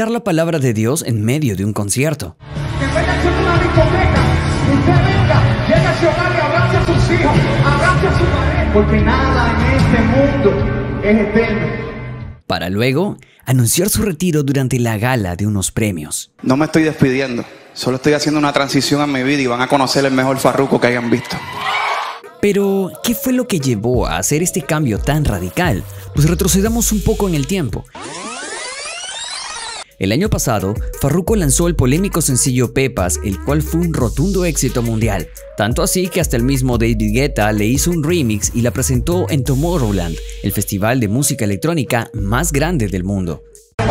predicar la palabra de Dios en medio de un concierto. Que venga a ser una discoteca, usted venga, llega a su hogar y abrace a sus hijos, abrace a su pareja, porque nada en este mundo es eterno. Para luego anunciar su retiro durante la gala de unos premios. No me estoy despidiendo, solo estoy haciendo una transición en mi vida y van a conocer el mejor farruco que hayan visto. Pero, ¿qué fue lo que llevó a hacer este cambio tan radical? Pues retrocedamos un poco en el tiempo. El año pasado, Farruko lanzó el polémico sencillo Pepas, el cual fue un rotundo éxito mundial. Tanto así que hasta el mismo David Guetta le hizo un remix y la presentó en Tomorrowland, el festival de música electrónica más grande del mundo.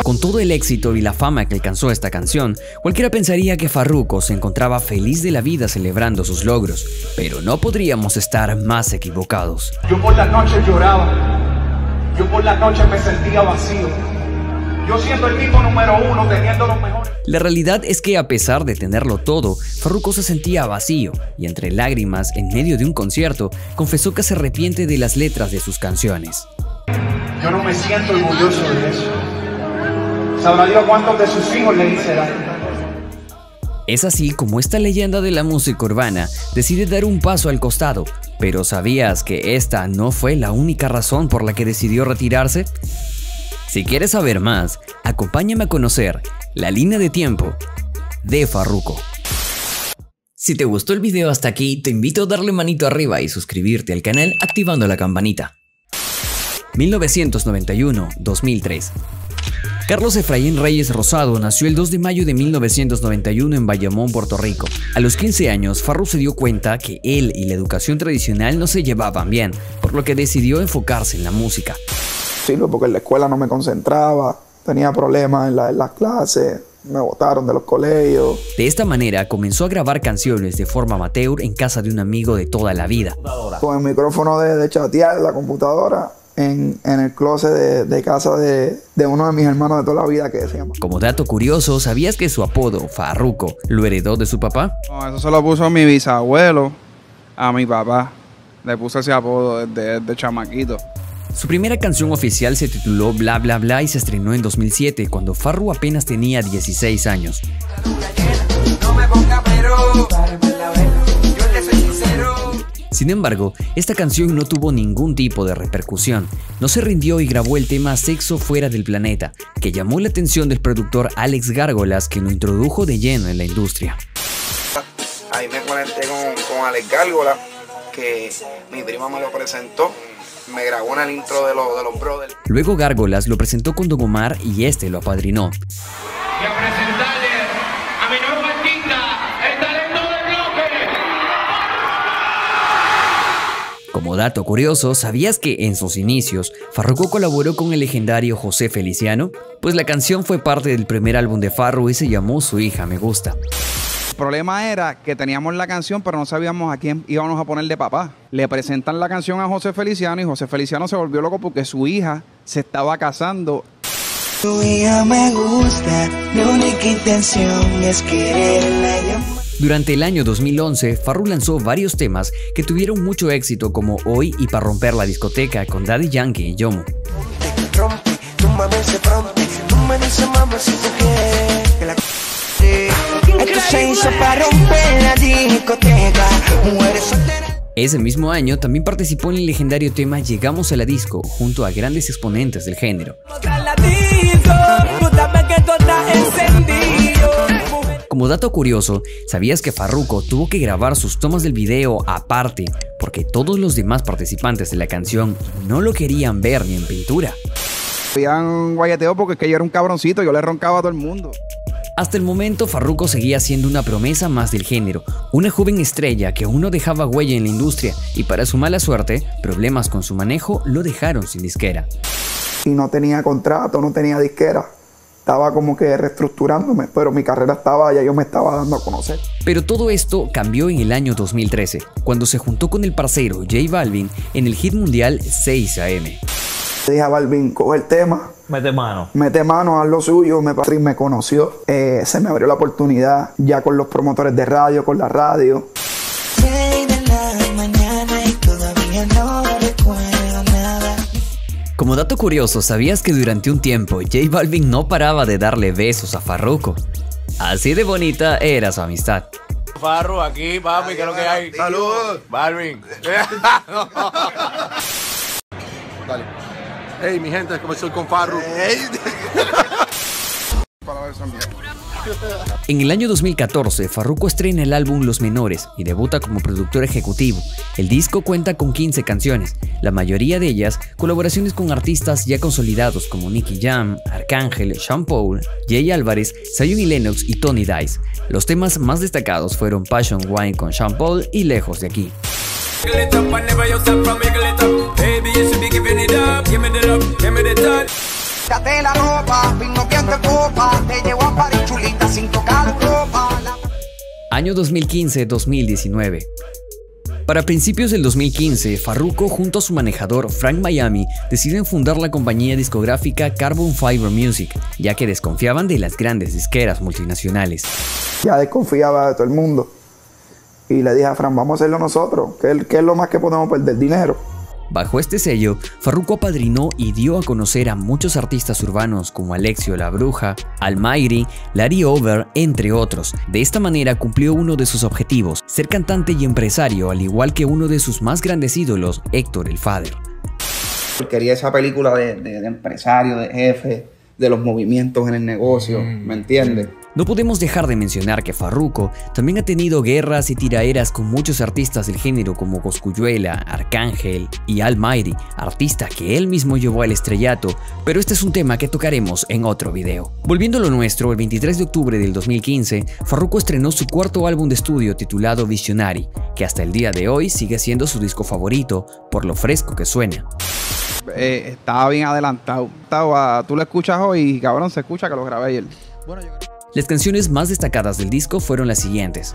Con todo el éxito y la fama que alcanzó esta canción, cualquiera pensaría que Farruko se encontraba feliz de la vida celebrando sus logros, pero no podríamos estar más equivocados. Yo por la noche lloraba, yo por la noche me sentía vacío. Yo siendo el tipo número uno, teniendo los mejores. La realidad es que a pesar de tenerlo todo, Farruko se sentía vacío y entre lágrimas, en medio de un concierto, confesó que se arrepiente de las letras de sus canciones. Yo no me siento orgulloso de eso. Sabrá Dios cuántos de sus hijos le hice daño. Es así como esta leyenda de la música urbana decide dar un paso al costado, pero ¿sabías que esta no fue la única razón por la que decidió retirarse? Si quieres saber más, acompáñame a conocer la línea de tiempo de Farruko. Si te gustó el video hasta aquí, te invito a darle manito arriba y suscribirte al canal activando la campanita. 1991-2003 Carlos Efraín Reyes Rosado nació el 2 de mayo de 1991 en Bayamón, Puerto Rico. A los 15 años, Farru se dio cuenta que él y la educación tradicional no se llevaban bien, por lo que decidió enfocarse en la música. Sirve porque en la escuela no me concentraba, tenía problemas en, la- en las clases, me botaron de los colegios. De esta manera comenzó a grabar canciones de forma amateur en casa de un amigo de toda la vida. Con el micrófono de, de chatear, la computadora, en, en el closet de, de casa de, de uno de mis hermanos de toda la vida que se llama. Como dato curioso, ¿sabías que su apodo, Farruko, lo heredó de su papá? No, eso se lo puso mi bisabuelo a mi papá. Le puse ese apodo desde, desde chamaquito. Su primera canción oficial se tituló Bla Bla Bla y se estrenó en 2007 cuando Farru apenas tenía 16 años. Sin embargo, esta canción no tuvo ningún tipo de repercusión. No se rindió y grabó el tema Sexo fuera del planeta, que llamó la atención del productor Alex Gárgolas, que lo introdujo de lleno en la industria. Ahí me conecté con, con Alex Gárgola, que mi prima me lo presentó. Me grabó en el intro de, los de los Brothers. Luego Gárgolas lo presentó con Don Omar y este lo apadrinó. Y a presentarle a mi nuevo artista, el talento del bloque. Como dato curioso, ¿sabías que en sus inicios Farruko colaboró con el legendario José Feliciano? Pues la canción fue parte del primer álbum de Farru y se llamó Su hija me gusta. El problema era que teníamos la canción, pero no sabíamos a quién íbamos a poner de papá. Le presentan la canción a José Feliciano y José Feliciano se volvió loco porque su hija se estaba casando. Tu hija me gusta, mi única intención es quererla. Durante el año 2011, Farru lanzó varios temas que tuvieron mucho éxito como Hoy y Para romper la discoteca con Daddy Yankee y Yomo. Te rompe, tu mami se rompe, tú me dices mami si tú se hizo para romper la discoteca, mujeres solteras. Ese mismo año también participó en el legendario tema Llegamos a la disco junto a grandes exponentes del género. Como dato curioso, ¿sabías que Farruko tuvo que grabar sus tomas del video aparte porque todos los demás participantes de la canción no lo querían ver ni en pintura? Habían guayeteo porque es que yo era un cabroncito, yo le roncaba a todo el mundo. Hasta el momento, Farruko seguía siendo una promesa más del género, una joven estrella que aún no dejaba huella en la industria y para su mala suerte, problemas con su manejo lo dejaron sin disquera. Y no tenía contrato, no tenía disquera. Estaba como que reestructurándome, pero mi carrera estaba, ya yo me estaba dando a conocer. Pero todo esto cambió en el año 2013, cuando se juntó con el parcero J Balvin en el hit mundial 6 AM. Le dije a Balvin, coge el tema, Mete mano. mete mano, haz lo suyo. Me, me conoció. Eh, se me abrió la oportunidad ya con los promotores de radio, con la radio. Como dato curioso, ¿sabías que durante un tiempo J Balvin no paraba de darle besos a Farruko? Así de bonita era su amistad. Farru, aquí, papi, ¿qué es lo que hay? ¡Salud! Balvin. Dale. Hey, mi gente, ¿cómo estoy con Farru? Para ver también. En el año 2014, Farruko estrena el álbum Los Menores y debuta como productor ejecutivo. El disco cuenta con 15 canciones, la mayoría de ellas colaboraciones con artistas ya consolidados como Nicky Jam, Arcángel, Sean Paul, Jay Álvarez, Zion y Lennox y Tony Dice. Los temas más destacados fueron Passion Wine con Sean Paul y Lejos de aquí. Date la ropa, vino que te copa, te llevo a París chulita sin tocar ropa. La- Año 2015-2019. Para principios del 2015, Farruko junto a su manejador Frank Miami deciden fundar la compañía discográfica Carbon Fiber Music, ya que desconfiaban de las grandes disqueras multinacionales. Ya desconfiaba de todo el mundo. Y le dije a Fran, vamos a hacerlo nosotros. ¿Qué, es- qué es lo más que podemos perder? Dinero. Bajo este sello, Farruko apadrinó y dio a conocer a muchos artistas urbanos como Alexio La Bruja, Almighty, Larry Over, entre otros. De esta manera cumplió uno de sus objetivos, ser cantante y empresario, al igual que uno de sus más grandes ídolos, Héctor el Father. Quería esa película de, de- de empresario, de jefe, de los movimientos en el negocio, ¿me entiendes? No podemos dejar de mencionar que Farruko también ha tenido guerras y tiraeras con muchos artistas del género como Coscuyuela, Arcángel y Almighty, artista que él mismo llevó al estrellato, pero este es un tema que tocaremos en otro video. Volviendo a lo nuestro, el 23 de octubre del 2015, Farruko estrenó su cuarto álbum de estudio titulado Visionary, que hasta el día de hoy sigue siendo su disco favorito por lo fresco que suena. Eh, estaba bien adelantado. Estaba, tú lo escuchas hoy y cabrón se escucha que lo grabé ayer. Las canciones más destacadas del disco fueron las siguientes.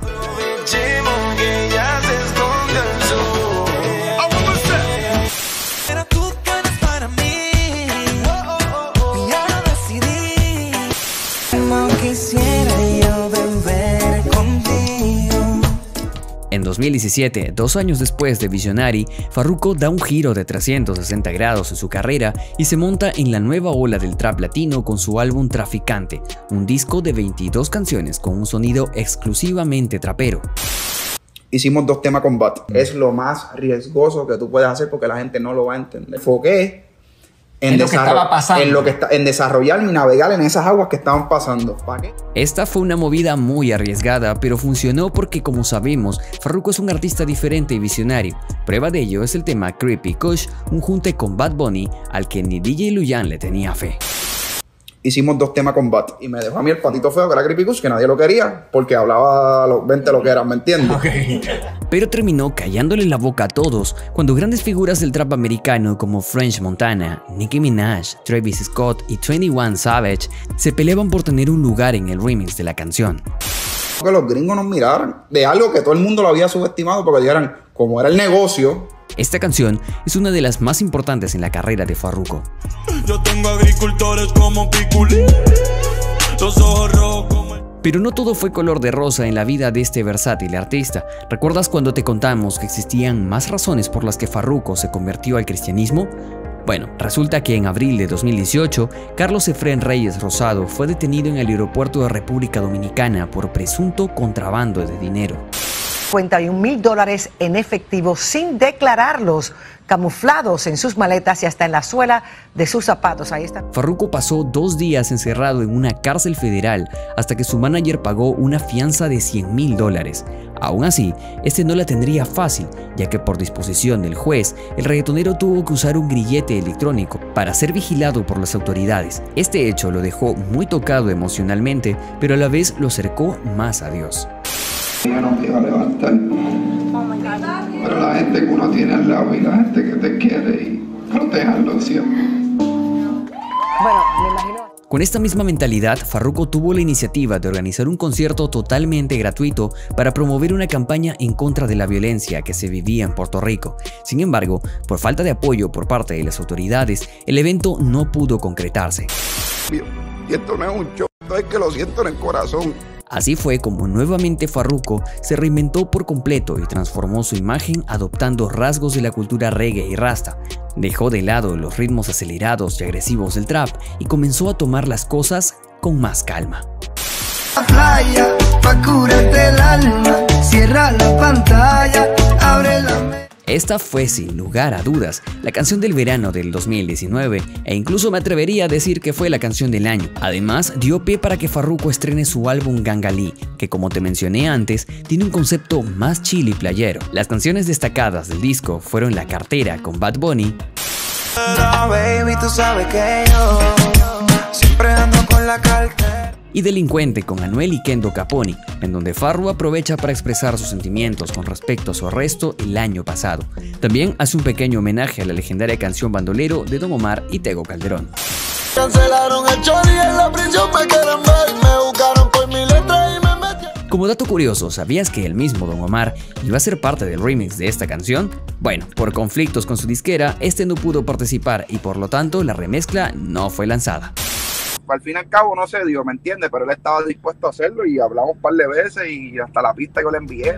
En 2017, dos años después de Visionary, Farruko da un giro de 360 grados en su carrera y se monta en la nueva ola del trap latino con su álbum Traficante, un disco de 22 canciones con un sonido exclusivamente trapero. Hicimos dos temas con Bat. Es lo más riesgoso que tú puedes hacer porque la gente no lo va a entender. Enfoqué en, En lo que estaba pasando. En, lo que está, en desarrollar y navegar en esas aguas que estaban pasando. ¿Para qué? Esta fue una movida muy arriesgada, pero funcionó porque como sabemos, Farruko es un artista diferente y visionario. Prueba de ello es el tema Creepy Kush, un junte con Bad Bunny al que ni DJ Luyan le tenía fe. Hicimos dos temas con Bat. Y me dejó a mí el patito feo que era Creepy Kush, que nadie lo quería porque hablaba los 20 lo que era, ¿me entiendes? Pero terminó callándole la boca a todos cuando grandes figuras del trap americano como French Montana, Nicki Minaj, Travis Scott y 21 Savage se peleaban por tener un lugar en el remix de la canción. Que los gringos nos miraran de algo que todo el mundo lo había subestimado porque dijeran, como era el negocio, Esta canción es una de las más importantes en la carrera de Farruko. Yo tengo agricultores como Piculín, los ojos rojos como el... Pero no todo fue color de rosa en la vida de este versátil artista. ¿Recuerdas cuando te contamos que existían más razones por las que Farruko se convirtió al cristianismo? Bueno, resulta que en abril de 2018, Carlos Efrén Reyes Rosado fue detenido en el aeropuerto de República Dominicana por presunto contrabando de dinero. 51 mil dólares en efectivo sin declararlos, camuflados en sus maletas y hasta en la suela de sus zapatos. Ahí está. Farruko pasó dos días encerrado en una cárcel federal hasta que su manager pagó una fianza de 100 mil dólares. Aún así, este no la tendría fácil, ya que por disposición del juez, el reggaetonero tuvo que usar un grillete electrónico para ser vigilado por las autoridades. Este hecho lo dejó muy tocado emocionalmente, pero a la vez lo acercó más a Dios. Yo no me iba a levantar. Pero la gente que uno tiene al lado y la gente que te quiere y protegerlo siempre. Bueno, me imagino. Con esta misma mentalidad, Farruko tuvo la iniciativa de organizar un concierto totalmente gratuito para promover una campaña en contra de la violencia que se vivía en Puerto Rico. Sin embargo, por falta de apoyo por parte de las autoridades, el evento no pudo concretarse. Y esto no es un show, esto es que lo siento en el corazón. Así fue como nuevamente Farruko se reinventó por completo y transformó su imagen adoptando rasgos de la cultura reggae y rasta. Dejó de lado los ritmos acelerados y agresivos del trap y comenzó a tomar las cosas con más calma. Esta fue sin lugar a dudas la canción del verano del 2019 e incluso me atrevería a decir que fue la canción del año. Además dio pie para que Farruko estrene su álbum Gangalí, que como te mencioné antes tiene un concepto más chill y playero. Las canciones destacadas del disco fueron La cartera con Bad Bunny, y Delincuente con Anuel y Kendo Caponi, en donde Farru aprovecha para expresar sus sentimientos con respecto a su arresto el año pasado. También hace un pequeño homenaje a la legendaria canción Bandolero de Don Omar y Tego Calderón. Como dato curioso, ¿sabías que el mismo Don Omar iba a ser parte del remix de esta canción? Bueno, por conflictos con su disquera, este no pudo participar y por lo tanto la remezcla no fue lanzada al fin y al cabo no se dio, ¿me entiendes? Pero él estaba dispuesto a hacerlo y hablamos un par de veces y hasta la pista yo le envié.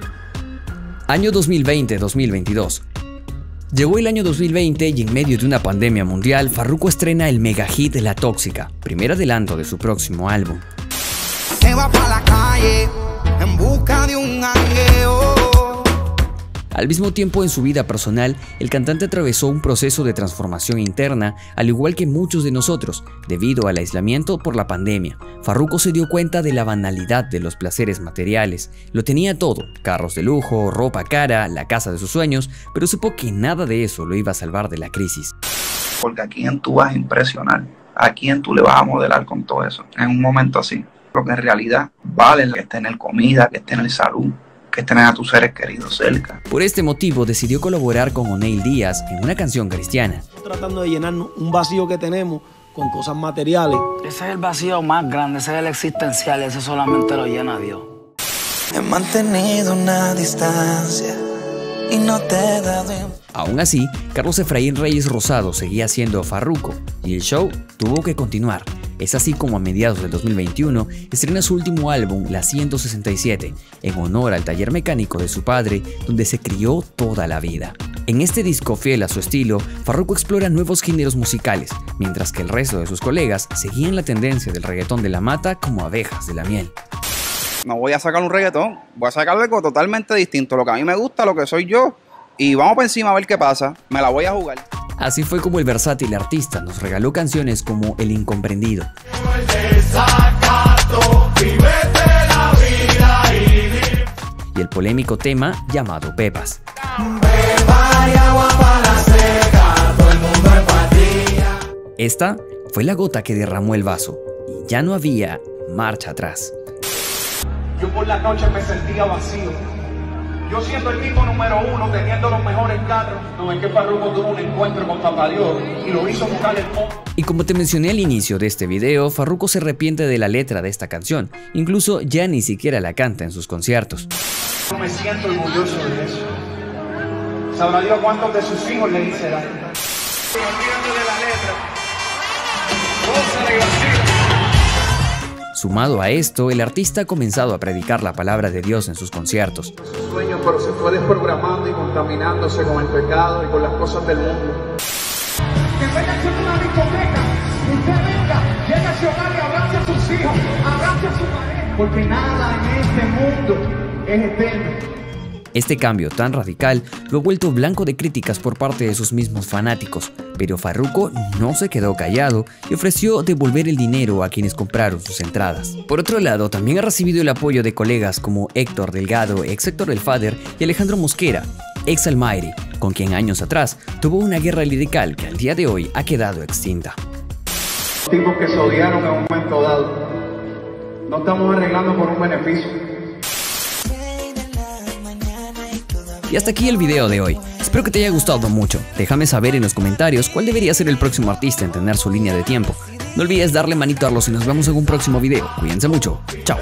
Año 2020-2022. Llegó el año 2020 y en medio de una pandemia mundial, Farruko estrena el mega hit La Tóxica, primer adelanto de su próximo álbum. va la calle en busca de un al mismo tiempo, en su vida personal, el cantante atravesó un proceso de transformación interna, al igual que muchos de nosotros, debido al aislamiento por la pandemia. Farruko se dio cuenta de la banalidad de los placeres materiales. Lo tenía todo, carros de lujo, ropa cara, la casa de sus sueños, pero supo que nada de eso lo iba a salvar de la crisis. Porque a quién tú vas a impresionar, a quién tú le vas a modelar con todo eso, en un momento así. Porque en realidad vale que esté en el comida, que esté en el salud, que tener a tus seres queridos cerca. Por este motivo decidió colaborar con O'Neill Díaz en una canción cristiana. Tratando de llenar un vacío que tenemos con cosas materiales. Ese es el vacío más grande, ese es el existencial, ese solamente lo llena Dios. He mantenido una distancia y no te he dado... Aún así, Carlos Efraín Reyes Rosado seguía siendo Farruco y el show tuvo que continuar. Es así como a mediados del 2021 estrena su último álbum, La 167, en honor al taller mecánico de su padre, donde se crió toda la vida. En este disco fiel a su estilo, Farruko explora nuevos géneros musicales, mientras que el resto de sus colegas seguían la tendencia del reggaetón de la mata como abejas de la miel. No voy a sacar un reggaetón, voy a sacar algo totalmente distinto, lo que a mí me gusta, lo que soy yo, y vamos por encima a ver qué pasa, me la voy a jugar. Así fue como el versátil artista nos regaló canciones como El Incomprendido. Y el polémico tema llamado Pepas. Esta fue la gota que derramó el vaso y ya no había marcha atrás. Yo por la noche me sentía vacío yo siendo el tipo número uno, teniendo los mejores carros, no es que Farruko tuvo un encuentro con Papá Dios y lo hizo buscar el Y como te mencioné al inicio de este video, Farruko se arrepiente de la letra de esta canción. Incluso ya ni siquiera la canta en sus conciertos. Yo me siento orgulloso de eso. Sabrá Dios cuántos de sus hijos le hice daño. de la letra. Sumado a esto, el artista ha comenzado a predicar la palabra de Dios en sus conciertos. Sueño, pero se fue desprogramando y contaminándose con el pecado y con las cosas del mundo. Que venga a una discoteca, usted venga, llega a su hogar y abrace a sus hijos, abrace a su pareja, porque nada en este mundo es eterno. Este cambio tan radical lo ha vuelto blanco de críticas por parte de sus mismos fanáticos, pero Farruko no se quedó callado y ofreció devolver el dinero a quienes compraron sus entradas. Por otro lado, también ha recibido el apoyo de colegas como Héctor Delgado, ex Héctor del Fader, y Alejandro Mosquera, ex Almighty, con quien años atrás tuvo una guerra lirical que al día de hoy ha quedado extinta. Tipos que se odiaron en un momento dado. No estamos arreglando por un beneficio. Y hasta aquí el video de hoy. Espero que te haya gustado mucho. Déjame saber en los comentarios cuál debería ser el próximo artista en tener su línea de tiempo. No olvides darle manito a los y nos vemos en un próximo video. Cuídense mucho. Chao.